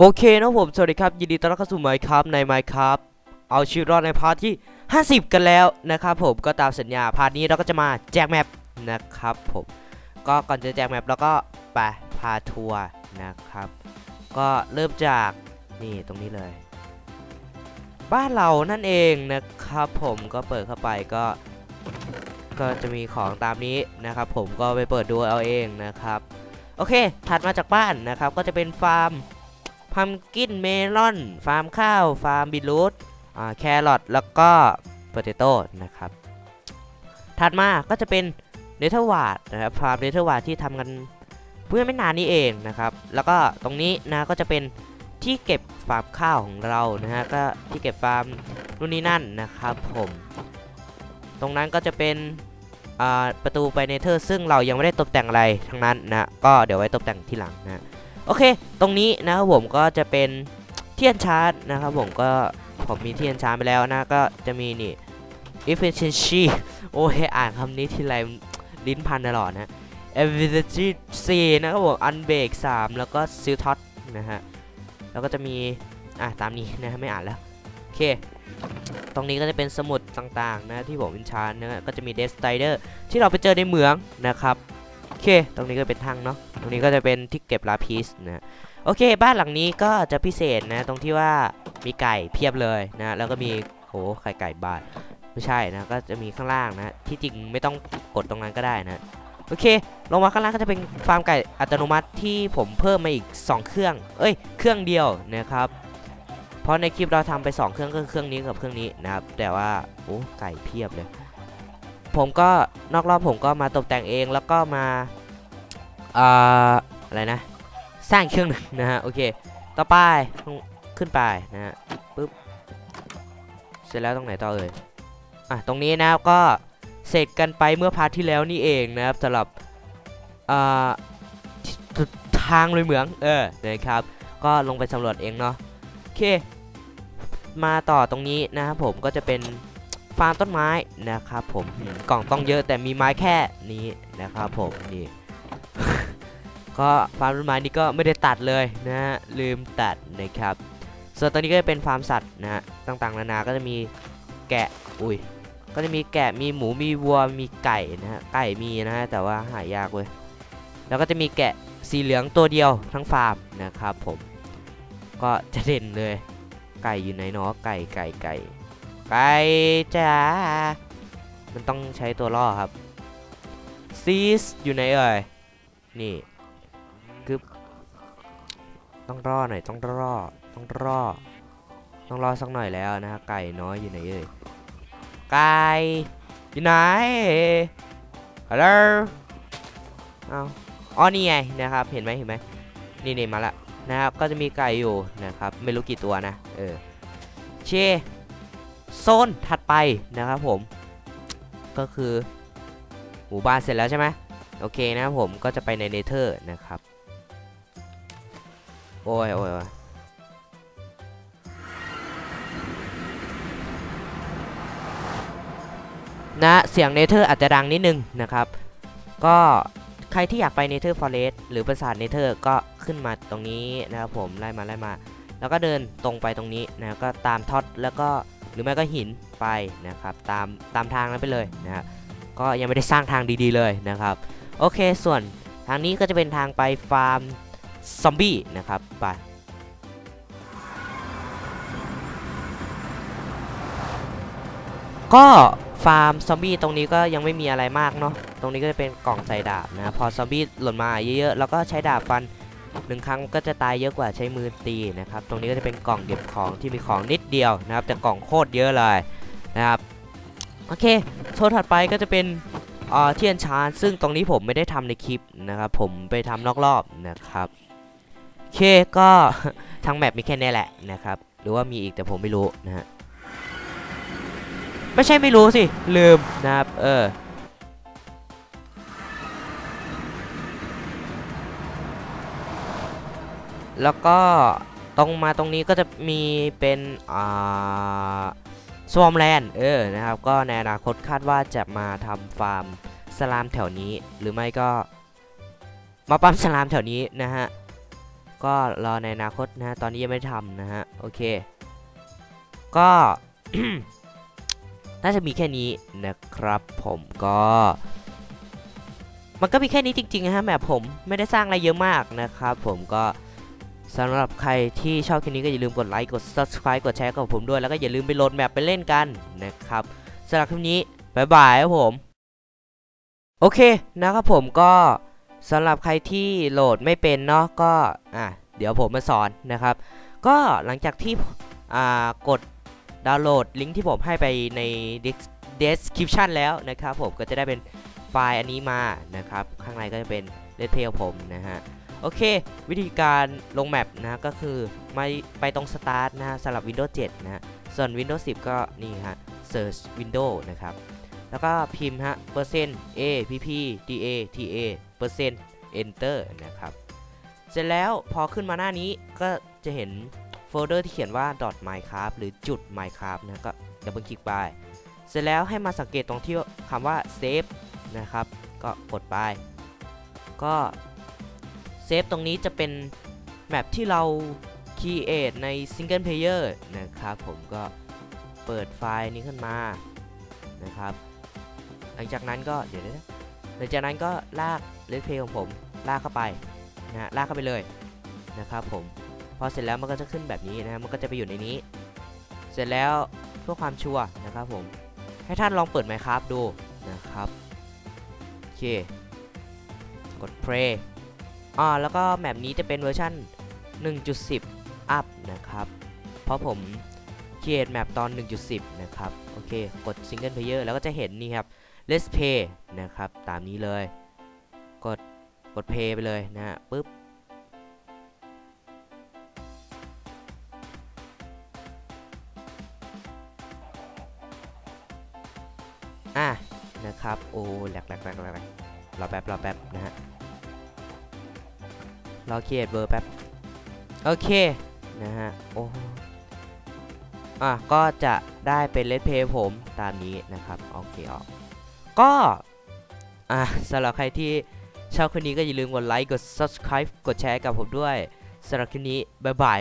โอเคนะผม สวัสดีครับ ยินดีต้อนรับเข้าสู่ Minecraft ใน Minecraft เอาชีวิตรอดใน part ที่ 50 กันแล้วนะครับผมก็ตามสัญญา part นี้เราก็จะมาแจก map นะครับผมก็ก่อนจะแจก map แล้วก็ไปพาทัวร์นะครับ ก็เริ่มจากนี่ตรงนี้เลย บ้านเรานั่นเองนะครับผมก็เปิดเข้าไปก็ ก็จะมีของตามนี้นะครับผมก็ไปเปิดดูเอาเองนะครับ โอเค ถัดมาจากบ้านนะครับก็จะเป็นฟาร์ม pumpkin melon ฟาร์มข้าว ฟาร์ม beetroot แครอทแล้วก็ potato นะครับ ถัดมาก็จะเป็น nether wart นะครับฟาร์ม nether wart ที่ทำกันเมื่อไม่นานนี้เองนะครับ แล้วก็ตรงนี้นะก็จะเป็นที่เก็บฟาร์มข้าวของเรานะฮะก็ที่เก็บฟาร์มนู่นนี่นั่นนะครับผมตรงนั้นก็จะเป็นประตูไปเนเธอร์ซึ่งเรายังไม่ได้ตกแต่งอะไรทั้งนั้นนะก็เดี๋ยวไว้ตกแต่งทีหลังนะ โอเค ตรงนี้นะครับผมก็จะเป็นเทียนชาร์จนะครับผมก็ผมมีเทียนชาร์จไปแล้วนะก็จะมีนี่ efficiency โอ้ยอ่านคำนี้ทีไรลิ้นพันตลอดนะ efficiency 4นะครับผม unbreak 3 แล้วก็ seal tot นะฮะ แล้วก็จะมี อะ ตามนี้นะฮะไม่อ่านแล้ว โอเค ตรงนี้ก็จะเป็นสมุดต่างๆนะ ที่ผม enchant นะก็จะมี depth strider ที่เราไปเจอในเหมืองนะครับ เค ตรงนี้ก็เป็นทางเนาะ ตรงนี้ก็จะเป็นที่เก็บ lapis นะ โอเค บ้านหลังนี้ก็จะพิเศษนะ ตรงที่ว่ามีไก่เพียบเลยนะ แล้วก็มีโหไข่ไก่บาท ไม่ใช่นะ ก็จะมีข้างล่างนะ ที่จริงไม่ต้องกดตรงนั้นก็ได้นะ โอเค ลงมาข้างล่างก็จะเป็นฟาร์มไก่อัตโนมัติที่ผมเพิ่มมาอีก 2 เครื่อง เอ้ย เครื่องเดียวนะครับ เพราะในคลิปเราทำไป 2 เครื่องก็คือเครื่องนี้กับเครื่องนี้นะครับ แต่ว่า โอ้ ไก่เพียบเลยผมก็นอกรอบผมก็มาตกแต่งเองแล้วก็มา อ่าอะไรนะ สร้างเครื่องหนึ่งนะฮะโอเค ต่อไปขึ้นไปนะฮะปึ๊บเสร็จแล้วตรงไหนต่อเอ่ยอะตรงนี้นะก็เสร็จกันไปเมื่อพาร์ทที่แล้วนี่เองนะครับสำหรับอ่าทางเลยเหมืองเออนะครับ ก็ลงไปสำรวจเองเนาะโอเค มาต่อตรงนี้นะครับผมก็จะเป็นฟาร์มต้นไม้นะครับผมกล่องต้องเยอะแต่มีไม้แค่นี้นะครับผมนี่ ก็ฟาร์มต้นไม้นี่ก็ไม่ได้ตัดเลยนะฮะลืมตัดนะครับ ส่วนตอนนี้ก็จะเป็นฟาร์มสัตว์นะฮะต่างๆนานาก็จะมีแกะอุ้ยก็จะมีแกะมีหมูมีวัวมีไก่นะฮะไก่มีนะฮะแต่ว่าหายากเว้ยแล้วก็จะมีแกะสีเหลืองตัวเดียวทั้งฟาร์มนะครับผมก็จะเด่นเลย ไก่อยู่ไหนเนาะไก่ไก่ไก่ไก่จ้ามันต้องใช้ตัวล่อครับซีสอยู่ไหนเอ่ยนี่ ต้องรอหน่อยต้องรอต้องรอต้องรอสักหน่อยแล้วนะฮะไก่น้อยอยู่ไหนเอ่ยไก่อยู่ไหนฮัลโหลเอาอ๋อนี่ไงนะครับเห็นไหมเห็นไหมนี่นี่มาละนะครับก็จะมีไก่อยู่นะครับไม่รู้กี่ตัวนะเออเชโซนถัดไปนะครับผม ก็คือหมู่บ้านเสร็จแล้วใช่ไหมโอเคนะครับผมก็จะไปในเนเธอร์นะครับ โอ้ยโอ้ยโอ้ยนะเสียง nether อาจจะดังนิดนึงนะครับ ก็ใครที่อยากไป nether fortress หรือปราสาท nether ก็ขึ้นมาตรงนี้นะครับผมไล่มาไล่มา แล้วก็เดินตรงไปตรงนี้นะก็ตามท็อตแล้วก็หรือไม่ก็หินไปนะครับ ตามตามทางนั้นไปเลยนะครับก็ยังไม่ได้สร้างทางดีๆเลยนะครับ โอเคส่วนทางนี้ก็จะเป็นทางไปฟาร์ม ซอมบี้นะครับไปก็ฟาร์มซอมบี้ตรงนี้ก็ยังไม่มีอะไรมากเนาะตรงนี้ก็จะเป็นกล่องใส่ดาบนะพอซอมบี้หล่นมาเยอะๆแล้วก็ใช้ดาบฟันหนึ่งครั้งก็จะตายเยอะกว่าใช้มือตีนะครับตรงนี้ก็จะเป็นกล่องเก็บของที่มีของนิดเดียวนะครับแต่กล่องโคตรเยอะเลยนะครับโอเคโซนถัดไปก็จะเป็นเทียนชานซึ่งตรงนี้ผมไม่ได้ทำในคลิปนะครับผมไปทำนอกรอบนะครับ เคก็ทั้งแมปมีแค่นี้แหละนะครับ หรือว่ามีอีกแต่ผมไม่รู้นะฮะไม่ใช่ไม่รู้สิ ลืมนะครับเออแล้วก็ตรงมาตรงนี้ก็จะมีเป็นอ่าสวอมแลนด์เออนะครับ ก็ในอนาคตคาดว่าจะมาทำฟาร์มสลามแถวนี้ หรือไม่ก็มาปั๊มสลามแถวนี้นะฮะ ก็รอในอนาคตนะฮะตอนนี้ยังไม่ทำนะฮะโอเค ก็น่าจะมีแค่นี้นะครับ ผมก็ มันก็มีแค่นี้จริงๆนะฮะแบบผมไม่ได้สร้างอะไรเยอะมากนะครับ ผมก็สำหรับใครที่ชอบคลิปนี้ก็อย่าลืมกดไลค์ กด subscribe กดแชร์กับผมด้วย แล้วก็อย่าลืมไปโหลด map ไปเล่นกันนะครับสำหรับคลิปนี้ bye bye ครับผม โอเคนะครับผมก็ สำหรับใครที่โหลดไม่เป็นเนาะก็อะเดี๋ยวผมมาสอนนะครับ ก็หลังจากที่อ่ากดดาวน์โหลดลิงก์ที่ผมให้ไปใน description แล้วนะครับผมก็จะได้เป็นไฟล์อันนี้มานะครับ ข้างในก็จะเป็น let's play ผมนะฮะโอเค วิธีการลง map นะก็คือเมาส์ไปตรง start นะสำหรับ Windows 7 นะส่วน Windows 10 ก็นี่ฮะ search Windows นะครับ แล้วก็พิมพ์ฮะเปอร์เซ็นต์ a p p d a t a เปอร์เซ็นต์ enter นะครับ เสร็จแล้วพอขึ้นมาหน้านี้ก็จะเห็นโฟลเดอร์ที่เขียนว่า .minecraft หรือจุด minecraft นะก็ดับเบิลคลิกไป เสร็จแล้วให้มาสังเกตตรงที่คำว่า save นะครับ ก็กดไป ก็เซฟตรงนี้จะเป็นแมปที่เรา create ใน single player นะครับผมก็เปิดไฟล์นี้ขึ้นมานะครับ หลังจากนั้นก็เดี๋ยวนะหลังจากนั้นก็ลากเลสเพย์ของผมลากเข้าไปนะฮะลากเข้าไปเลยนะครับผมพอเสร็จแล้วมันก็จะขึ้นแบบนี้นะฮะมันก็จะไปอยู่ในนี้ เสร็จแล้วเพื่อความชัวร์นะครับผมให้ท่านลองเปิด Minecraft ดูนะครับโอเคกด play อ่าแล้วก็ map นี้จะเป็นเวอร์ชัน1.10 up นะครับ เพราะผม create map ตอน 1.10 นะครับ โอเค กด single player แล้วก็จะเห็นนี่ครับ let's play นะครับ ตามนี้เลย กดกด play ไปเลยนะฮะปึ๊บอะนะครับ โอ้แหลกแหลกแหลกแหลกรอแป๊บรอแป๊บนะฮะรอเครียดเบอร์แป๊บ โอเค นะฮะ โอ้อะก็จะได้เป็นเล t เพย์ผมตามนี้นะครับ โอเคออก ก็อะสำหรับใครที่ชอบคลิปนี้ก็อย่าลืมกดไลค์กด subscribe กดแชร์กับผมด้วยสำหรับคลิปนี้บ๊ายบาย